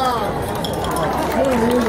もう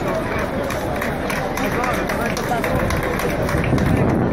Thank you.